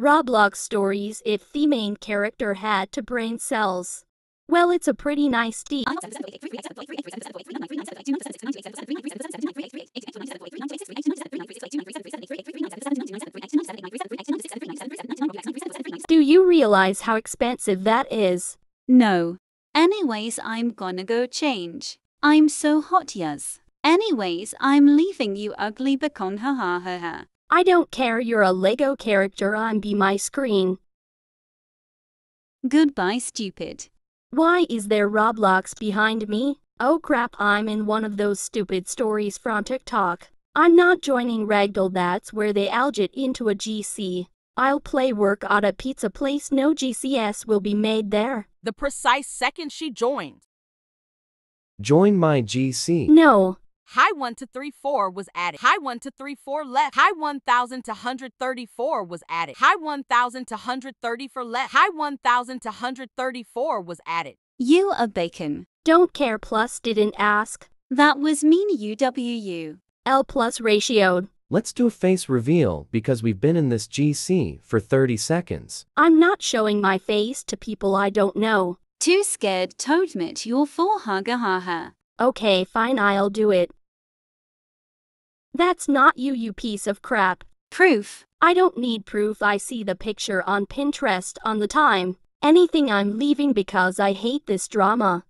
Roblox stories if the main character had to brain cells. Well, it's a pretty nice deed. Do you realize how expensive that is? No. Anyways, I'm gonna go change. I'm so hot, yes. Anyways, I'm leaving you ugly bacon ha ha ha ha. I don't care you're a Lego character on be my screen. Goodbye, stupid. Why is there Roblox behind me? Oh crap, I'm in one of those stupid stories from TikTok. I'm not joining Ragdoll, that's where they alge it into a GC. I'll play work at a pizza place, no GCS will be made there. The precise second she joined. Join my GC. No, High 1 to 3 4 was added. High 1 to 3 4 left. High 1000 to 134 was added. High 1000 to 130 for left. High 1000 to 134 was added. You a bacon. don't care plus didn't ask. That was mean UWU. L plus ratioed. Let's do a face reveal because we've been in this GC for 30 seconds. I'm not showing my face to people I don't know. Too scared to admit you're for hugger ha ha. Okay, fine, I'll do it. That's not you, you piece of crap. Proof. I don't need proof. I see the picture on Pinterest on the time. Anything I'm leaving because I hate this drama.